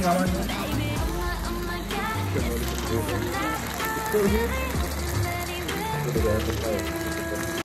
Waiting I want. here? Put.